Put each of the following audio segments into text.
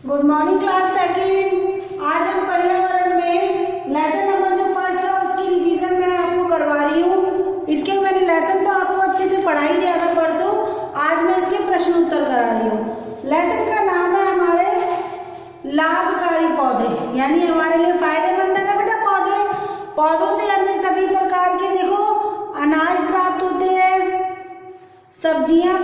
Good morning class second आज हम पर्यावरण में लेसन नंबर जो फ़र्स्ट है, उसकी रिवीजन मैं आपको करवा रही हूँ। इसके मैंने लेसन तो आपको अच्छे से पढ़ाई दिया था परसों। आज मैं इसके प्रश्न उत्तर करा रही हूँ। लेसन का नाम है हमारे लाभकारी पौधे, यानी हमारे लिए फ़ायदेमंद है ना बेटा पौधे? पौधों से हमें सभी प्रकार के, देखो, अनाज प्राप्त होते हैं, सब्ज़ियाँ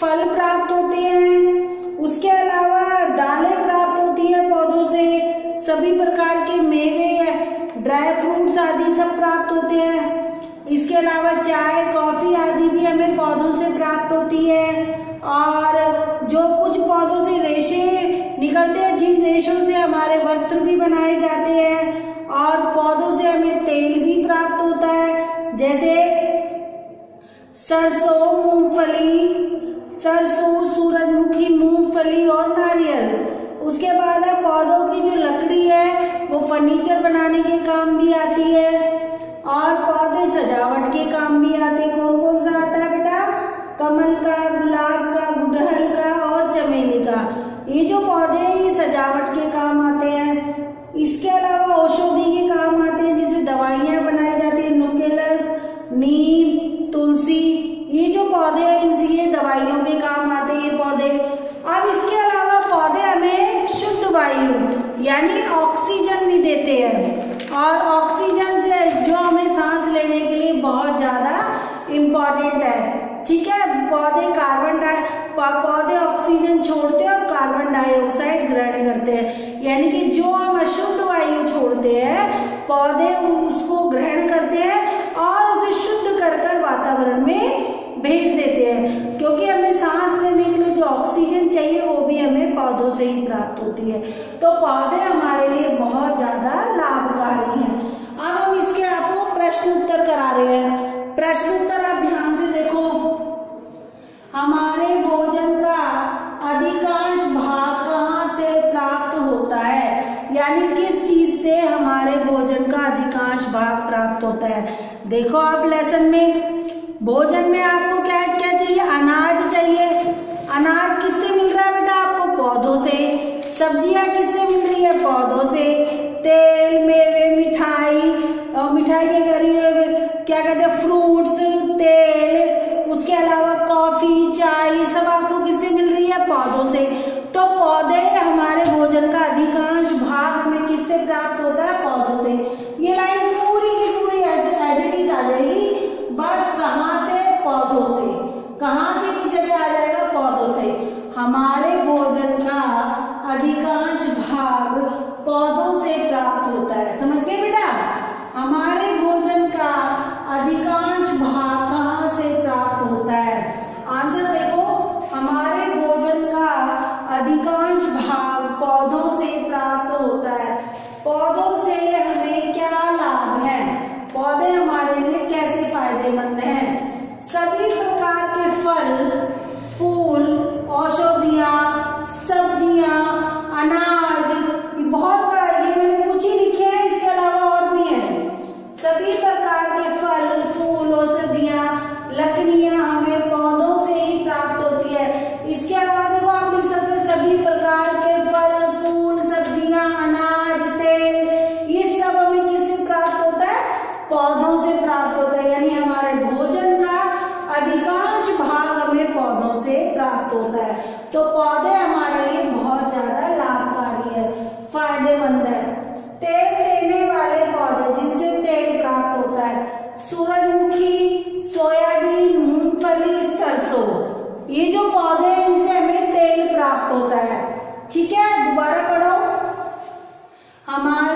फल प्राप्त होते हैं। उसके अलावा दालें प्राप्त होती है पौधों से। सभी प्रकार के मेवे, ड्राई फ्रूट्स आदि सब प्राप्त होते हैं। इसके अलावा चाय, कॉफ़ी आदि भी हमें पौधों से प्राप्त होती है। और जो कुछ पौधों से रेशे निकलते हैं, जिन रेशों से हमारे वस्त्र भी बनाए जाते हैं, और पौधों से हमें तेल भी प्राप्त होता है। जैसे सरसों सरसों सूरजमुखी मूंगफली और नारियल। उसके बाद है पौधों की जो लकड़ी है, वो फर्नीचर बनाने के काम भी आती है। और पौधे सजावट के काम भी आते हैं। कौन कौन सा आता है बेटा? कमल का, गुलाब का, गुड़हल का और चमेली का। ये जो पौधे हैं, ये सजावट के काम आते हैं। इसके अलावा औषधि के काम आते हैं, जैसे दवाइयाँ बनाई जाती है नुकेलस नीम, तुलसी। ये जो पौधे हैं दवाइयों के काम आते हैं ये पौधे। अब इसके अलावा पौधे हमें शुद्ध वायु, यानी ऑक्सीजन भी देते हैं। और ऑक्सीजन से जो हमें सांस लेने के लिए बहुत ज़्यादा इम्पोर्टेंट है। ठीक है? पौधे कार्बन डाई पौधे ऑक्सीजन छोड़ते हैं और कार्बन डाइऑक्साइड ग्रहण करते हैं। यानी कि जो हम अशुद्ध वायु छोड़ते हैं, पौधे उसको ग्रहण करते हैं और उसे शुद्ध कर कर वातावरण में भेज देते हैं। क्योंकि हमें सांस लेने के लिए जो ऑक्सीजन चाहिए, वो भी हमें पौधों से ही प्राप्त होती है। तो पौधे हमारे लिए बहुत ज़्यादा लाभकारी हैं। अब हम इसके आपको प्रश्न उत्तर करा रहे हैं। प्रश्न उत्तर आप ध्यान से देखो। हमारे भोजन का अधिकांश भाग कहाँ से प्राप्त होता है? यानी किस चीज़ से हमारे भोजन का अधिकांश भाग प्राप्त होता है? देखो आप लेसन में। भोजन में आपको क्या क्या चाहिए? अनाज चाहिए। अनाज किससे मिल रहा है बेटा? आपको पौधों से। सब्ज़ियाँ किससे मिल रही है? पौधों से। तेल, मेवे, मिठाई। और मिठाई के करिए क्या कहते हैं? फ्रूट्स, तेल। उसके अलावा कॉफ़ी, चाय, सब आपको किससे मिल रही है? पौधों से तो पौधे हमारे भोजन का अधिकांश भाग हमें किससे प्राप्त होता है पौधों से ये लाइन पूरी की पूरी ऐसे एज आ जाएगी बस कहाँ से पौधों से कहाँ से की जगह आ जाएगा पौधों से हमारे भोजन का अधिकांश भाग पौधों से प्राप्त होता है समझ गए बेटा हमारे भोजन का अधिकांश भाग कहाँ से प्राप्त होता है आंसर देखो हमारे भोजन का अधिकांश भाग पौधों से प्राप्त होता है। पौधों से हमें क्या लाभ है? पौधे हमारे लिए कैसे फ़ायदेमंद हैं? सभी प्रकार के फल पौधों से प्राप्त होता है, यानी हमारे भोजन का अधिकांश भाग हमें पौधों से प्राप्त होता है। तो पौधे हमारे लिए बहुत ज़्यादा लाभकारी है, फ़ायदेमंद है। तेल देने वाले पौधे, जिनसे तेल प्राप्त होता है, सूरजमुखी, सोयाबीन, मूंगफली, सरसों, ये जो पौधे हैं, इनसे हमें तेल प्राप्त होता है। ठीक है, दोबारा पढ़ो। हमारे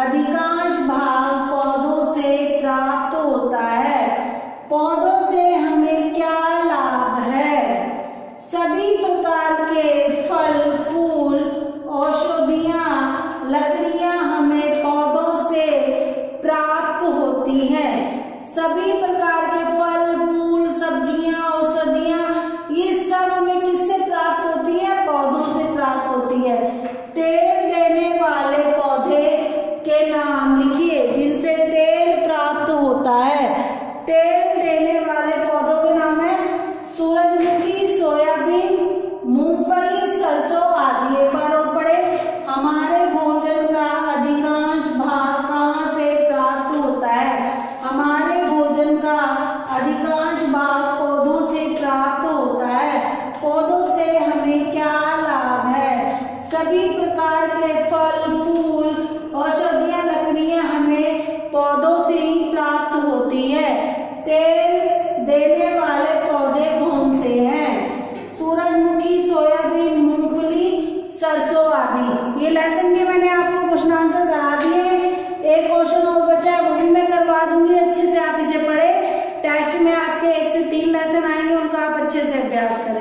अधिकांश होता है। तेल देने वाले पौधों के नाम है सूरजमुखी, सोयाबीन, मूंगफली, सरसों आदि। एक बार और पड़े हमारे भोजन का अधिकांश भाग कहाँ से प्राप्त होता है? हमारे भोजन का अधिकांश भाग पौधों से प्राप्त होता है। पौधों से हमें क्या लाभ है? सभी प्रकार के फल balance